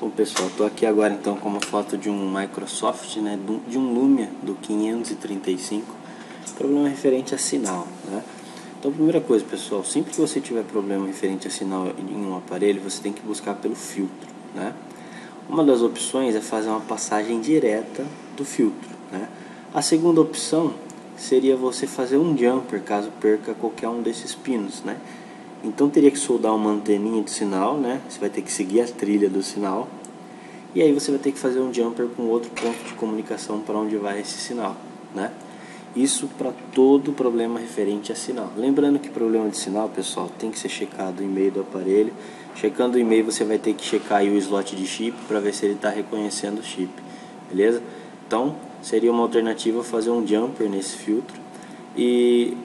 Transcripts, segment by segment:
Bom pessoal, estou aqui agora então com uma foto de um Microsoft, né, de um Lumia do 535, problema referente a sinal, né? Então primeira coisa pessoal, sempre que você tiver problema referente a sinal em um aparelho, você tem que buscar pelo filtro, né? Uma das opções é fazer uma passagem direta do filtro, né? A segunda opção seria você fazer um jumper caso perca qualquer um desses pinos, né? Então teria que soldar uma anteninha de sinal, né? Você vai ter que seguir a trilha do sinal. E aí você vai ter que fazer um jumper com outro ponto de comunicação para onde vai esse sinal, né? Isso para todo problema referente a sinal. Lembrando que problema de sinal, pessoal, tem que ser checado o e-mail do aparelho. Checando o e-mail, você vai ter que checar o slot de chip para ver se ele está reconhecendo o chip, beleza? Então, seria uma alternativa fazer um jumper nesse filtro e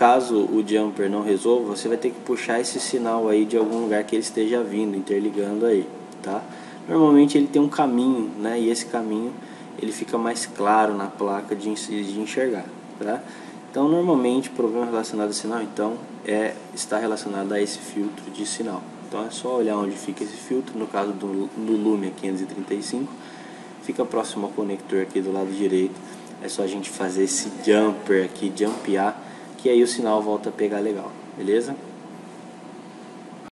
Caso o jumper não resolva, você vai ter que puxar esse sinal aí de algum lugar que ele esteja vindo, interligando aí, tá? Normalmente ele tem um caminho, né? E esse caminho ele fica mais claro na placa de, de enxergar, tá? Então normalmente o problema relacionado a sinal então é está relacionado a esse filtro de sinal. Então é só olhar onde fica esse filtro, no caso do, do Lumia 535, fica próximo ao conector aqui do lado direito. É só a gente fazer esse jumper aqui, jumpear que aí o sinal volta a pegar legal, beleza?